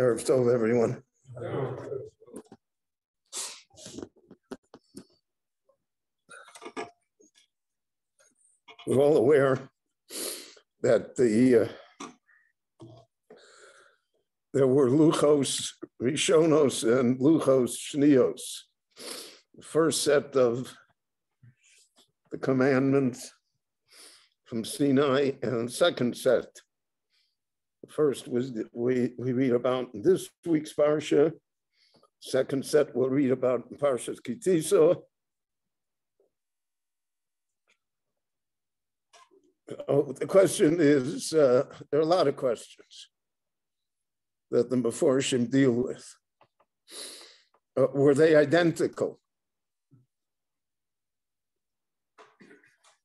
Erev Tov, everyone. We're all aware that the uh, there were luchos rishonos and luchos shnios. The first set of the commandments from Sinai, and second set first was we, we read about this week's Parsha. Second set we'll read about Parshas Kitisa. Oh, the question is, uh, there are a lot of questions that the Meforshim deal with. Uh, were they identical?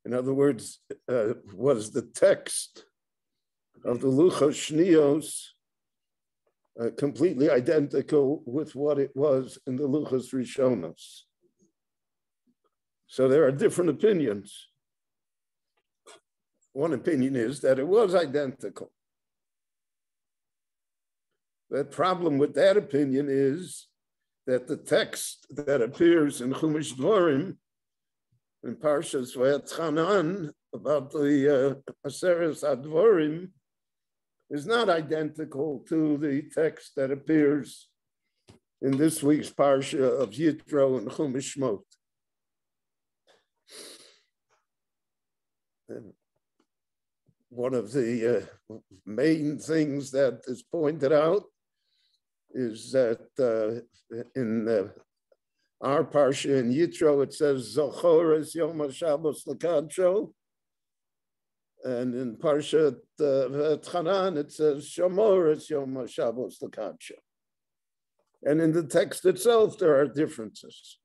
In other words, uh, was the text of the Luchos uh, completely identical with what it was in the Luchos Rishonos. So there are different opinions. One opinion is that it was identical. The problem with that opinion is that the text that appears in Chumash Dvorim, in Parshas Vayatchanan, about the uh, Aseres Advorim, is not identical to the text that appears in this week's parsha of Yitro and Chumash. One of the uh, main things that is pointed out is that uh, in uh, our parsha in Yitro it says Zochor es Yom HaShabbos and in Parshat uh, Chanan, it says, Shamor es Yom Shabbos Lakadsha. And in the text itself, there are differences.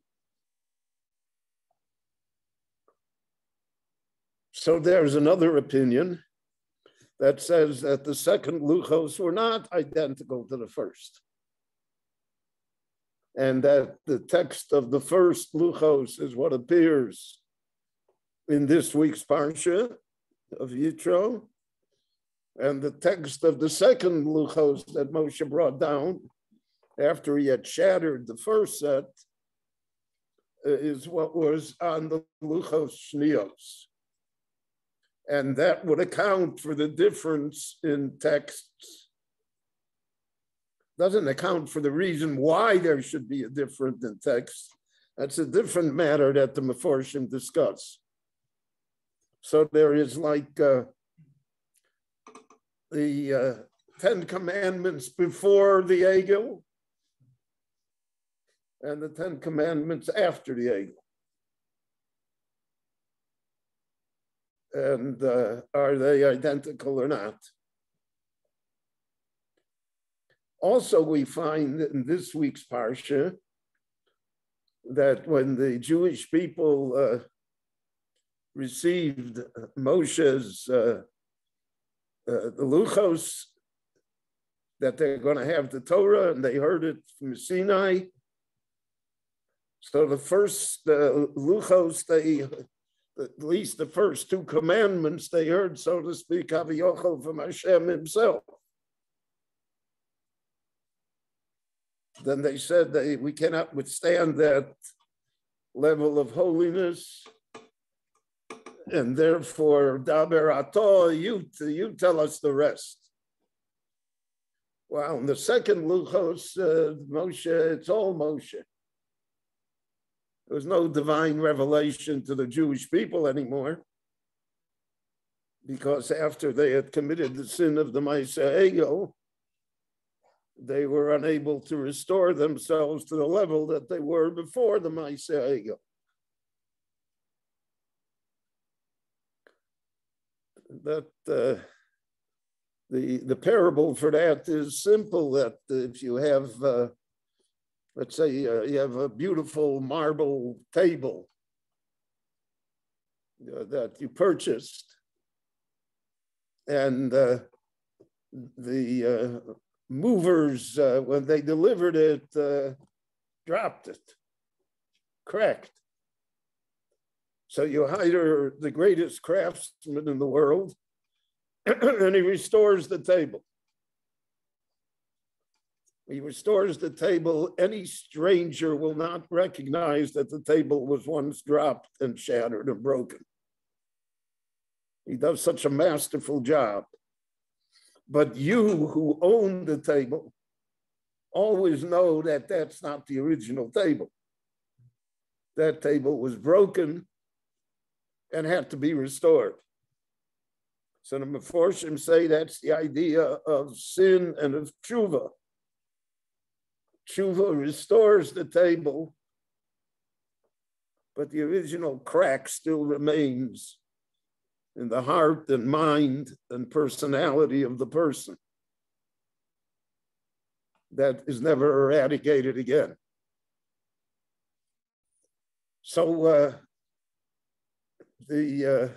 So there's another opinion that says that the second luchos were not identical to the first. And that the text of the first luchos is what appears in this week's parsha, of Yitro, and the text of the second Luchos that Moshe brought down after he had shattered the first set uh, is what was on the Luchos Shnios. And that would account for the difference in texts. Doesn't account for the reason why there should be a difference in text. That's a different matter that the Meforshim discuss. So there is like uh, the uh, Ten Commandments before the Egel and the Ten Commandments after the Egel. And uh, are they identical or not? Also, we find in this week's Parsha that when the Jewish people uh, received Moshe's uh, uh, the Luchos that they're going to have the Torah, and they heard it from Sinai. So the first uh, Luchos, they at least the first two commandments they heard, so to speak, Aviyochel from Hashem himself. Then they said that we cannot withstand that level of holiness and therefore, Daber Ato, you, you tell us the rest. Well, in the second Luchos, uh, Moshe, it's all Moshe. There was no divine revelation to the Jewish people anymore because after they had committed the sin of the Maisa Egel, they were unable to restore themselves to the level that they were before the Maisa Egel. That uh, the the parable for that is simple. That if you have, uh, let's say, uh, you have a beautiful marble table uh, that you purchased, and uh, the uh, movers, when they delivered it, dropped it, cracked. So you hire the greatest craftsman in the world, and he restores the table. He restores the table. Any stranger will not recognize that the table was once dropped and shattered and broken. He does such a masterful job. But you who own the table always know that that's not the original table. That table was broken and had to be restored. So the Meforshim say that's the idea of sin and of tshuva. Tshuva restores the table, but the original crack still remains in the heart and mind and personality of the person. That is never eradicated again. So uh, the uh,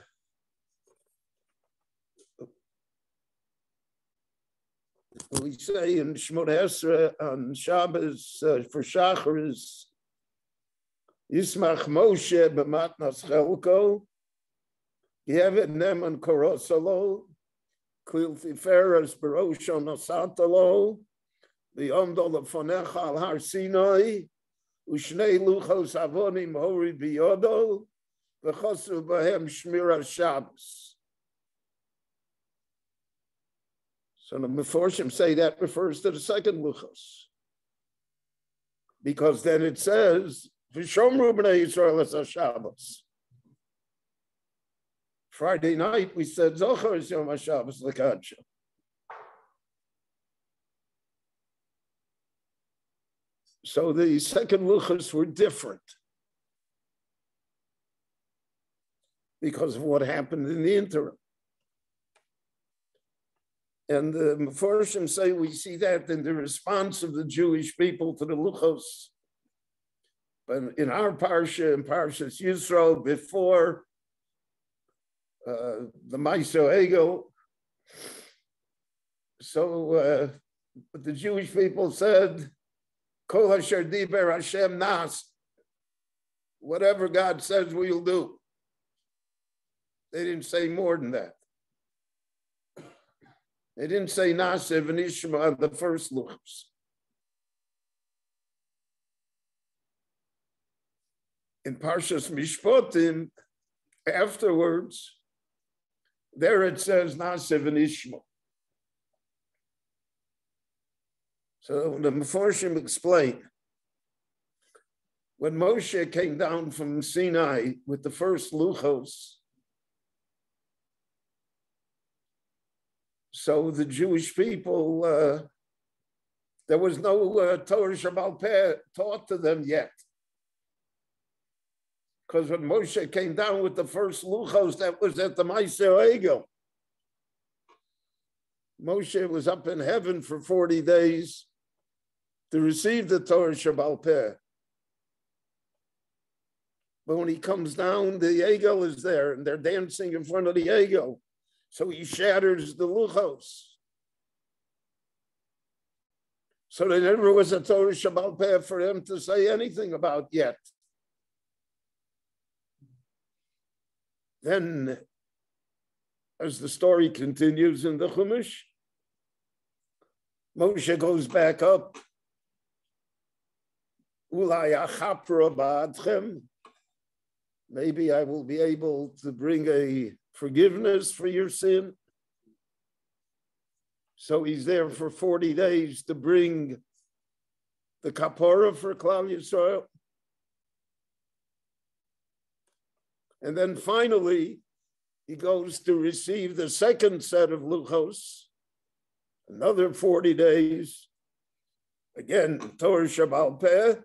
we say in Shemoneh Esrei on Shabbos uh, for Shachar is Yismach Moshe b'matnas chelko Yevet Neman Korosalo Klil Tiferes Barosho Nasatalo V'yomdo Lefonecha Al Har Sinai U'shnei Luchos Avonim Hori Biyodo V'chosu Bahem Shmira Shabbos So the Meforshim say that refers to the second Luchos. Because then it says, V'shomru b'nei Yisrael es Shabbos. Friday night we said Zohar is Yom HaShabbos Lekadsha. So the second luchos were different because of what happened in the interim. And the Meforshim say we see that in the response of the Jewish people to the Luchos. But in our Parsha, in Parshas Yisro, before uh, the Maiso Egel, so uh, the Jewish people said, Kol Diber Hashem Nas, whatever God says we'll do. They didn't say more than that. They didn't say Na'aseh V'nishma the first looks. In Parshas Mishpotim, afterwards, there it says Na'aseh V'nishma. So the Meforshim explain when Moshe came down from Sinai with the first luchos, So the Jewish people, uh, there was no uh, Torah Sheba'al Peh taught to them yet. Because when Moshe came down with the first luchos, that was at the Ma'aser Egel. Moshe was up in heaven for 40 days to receive the Torah Sheba'al Peh. But when he comes down, the egel is there and they're dancing in front of the egel. So he shatters the luchos. So there never was a Torah Sheba'al Peh for him to say anything about yet. Then, as the story continues in the Chumash, Moshe goes back up. Maybe I will be able to bring a forgiveness for your sin. So he's there for 40 days to bring the kapora for Klal Yisrael. And then finally, he goes to receive the second set of luchos, another 40 days. Again, Torah Sheba'al Peh.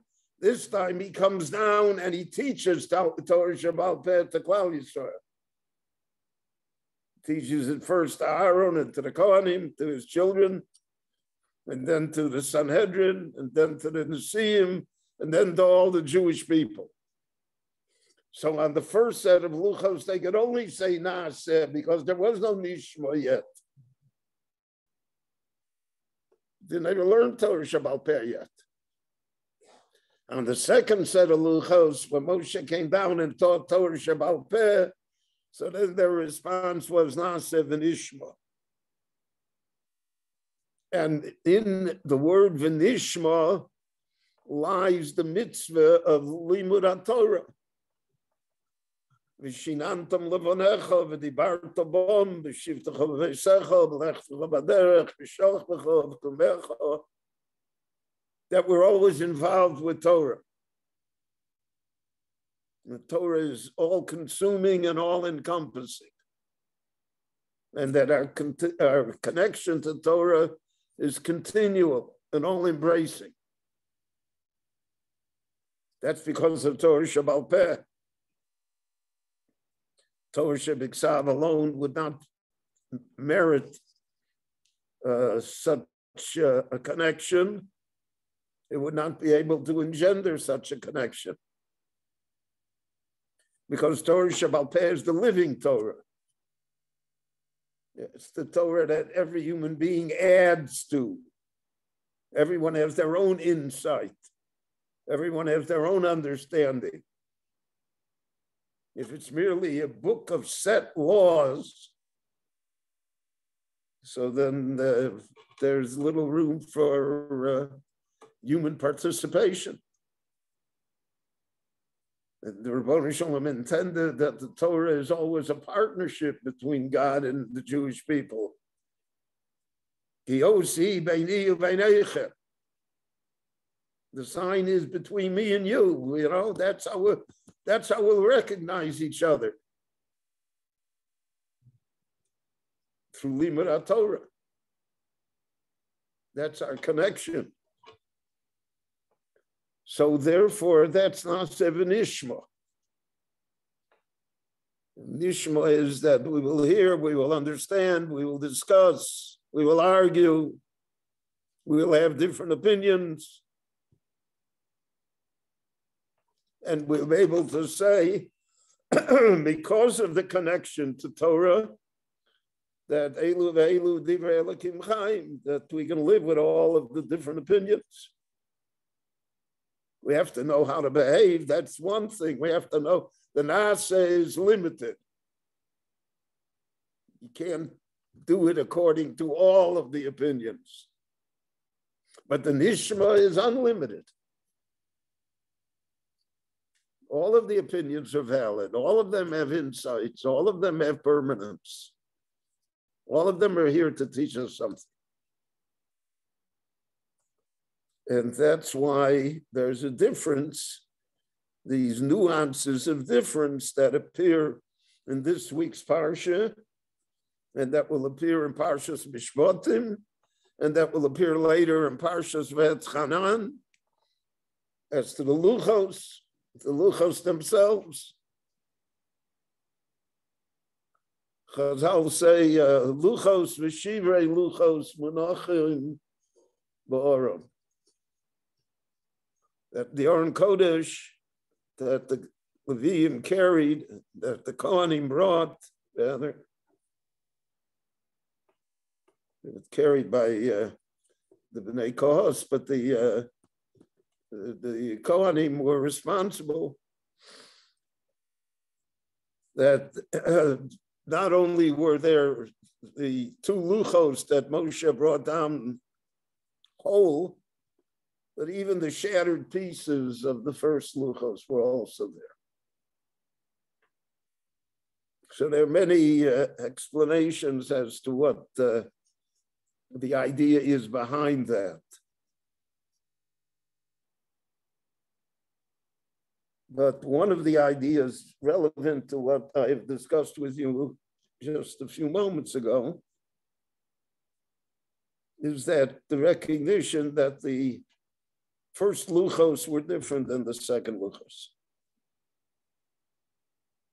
This time he comes down and he teaches Torah Sheba'al Peh to Klal Yisrael. Teaches it first to Aaron and to the Kohanim, to his children, and then to the Sanhedrin, and then to the Nesiim, and then to all the Jewish people. So on the first set of luchos, they could only say Naaseh because there was no Nishma yet. Didn't even learn Torah Sheba'al Peh yet. On the second set of luchos, when Moshe came down and taught Torah Sheba'al Peh, so then their response was Na'aseh V'nishma. And in the word Vinishma lies the mitzvah of Limud Torah. ושיננתם לבונך ודיברת בום בשבתך ובשך ובלכתך בדרך בשוכבך ובקומך that we're always involved with Torah. The Torah is all consuming and all encompassing. And that our, our connection to Torah is continual and all embracing. That's because of Torah Sheba'al Peh. Torah Shabbat alone would not merit uh, such uh, a connection. It would not be able to engender such a connection. Because Torah Shabbat is the living Torah. It's the Torah that every human being adds to. Everyone has their own insight. Everyone has their own understanding. If it's merely a book of set laws, so then uh, there's little room for uh, human participation. The Ribbono Shel Olam intended that the Torah is always a partnership between God and the Jewish people. The sign is between me and you. You know, that's how that's how we'll recognize each other. Through Limud Torah. That's our connection. So therefore, that's not seven Ishma. Nishma is that we will hear, we will understand, we will discuss, we will argue, we will have different opinions, and we'll be able to say, because of the connection to Torah, that Elu Elu Divrei Elokim Chaim, that we can live with all of the different opinions. We have to know how to behave. That's one thing. We have to know the Nasa is limited. You can't do it according to all of the opinions. But the Nishma is unlimited. All of the opinions are valid. All of them have insights. All of them have permanence. All of them are here to teach us something. And that's why there's a difference, these nuances of difference that appear in this week's Parsha, and that will appear in Parshas Mishpatim, and that will appear later in Parshas V'etchanan, as to the Luchos, the luchos themselves. Chazal say uh, luchos v'shivrei luchos munachim ba'aron. That the Aron Kodesh that the Leviim carried, that the Kohanim brought, rather, carried by uh, the Bnei Kohos, but the uh, the Kohanim were responsible that uh, not only were there the two luchos that Moshe brought down whole, but even the shattered pieces of the first luchos were also there. So there are many uh, explanations as to what uh, the idea is behind that. But one of the ideas relevant to what I've discussed with you just a few moments ago is that the recognition that the first luchos were different than the second luchos.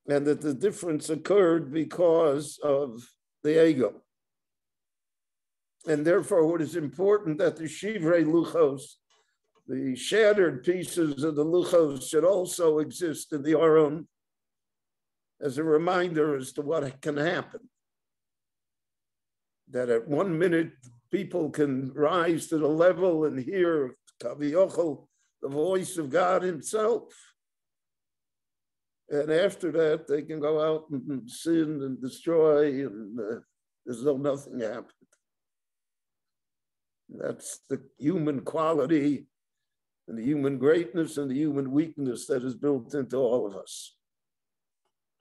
And that the difference occurred because of the egel. And therefore, what is important that the Shivrei Luchos the shattered pieces of the luchos should also exist in the Aron as a reminder as to what can happen. That at one minute, people can rise to the level and hear Kaviochel, the voice of God Himself. And after that, they can go out and sin and destroy, and uh, as though nothing happened. That's the human quality and the human greatness and the human weakness that is built into all of us.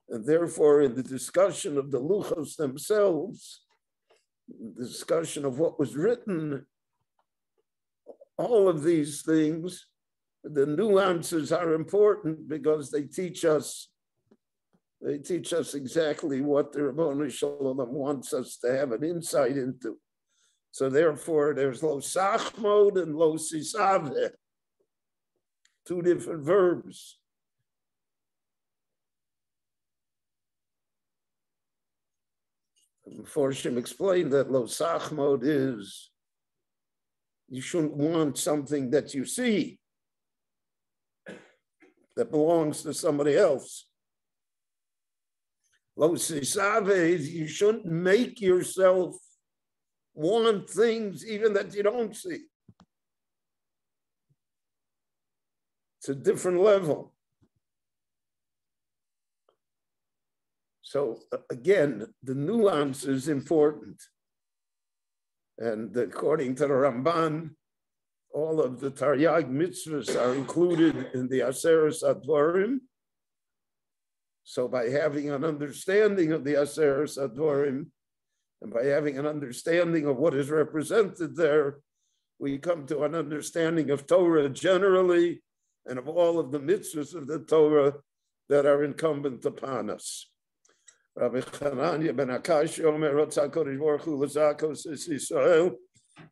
And therefore, in the discussion of the luchos themselves, the discussion of what was written, all of these things, the nuances are important because they teach us, they teach us exactly what the Ribbono Shel Olam wants us to have an insight into. So therefore, there's lo sachmod and lo sisaveh two different verbs. Forshim explained that lo sachmod is you shouldn't want something that you see that belongs to somebody else. Lo is you shouldn't make yourself want things even that you don't see. It's a different level. So again, the nuance is important. And according to the Ramban, all of the Taryag mitzvahs are included in the Aseres Advarim. So by having an understanding of the Aseres Advarim, and by having an understanding of what is represented there, we come to an understanding of Torah generally and of all of the mitzvahs of the Torah that are incumbent upon us. Rabbi Chananya ben Akashya Omer Ratzah Kodesh Baruch Hu Lazakos Es Yisrael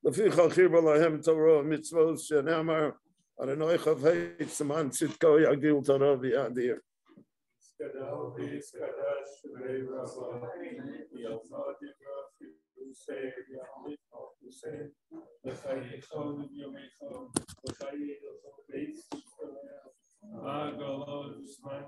Lefi Chachir Balahem Torah Mitzvot Shenamar Adonai Chavei Siman Tzidko Yagil Torah Agalos man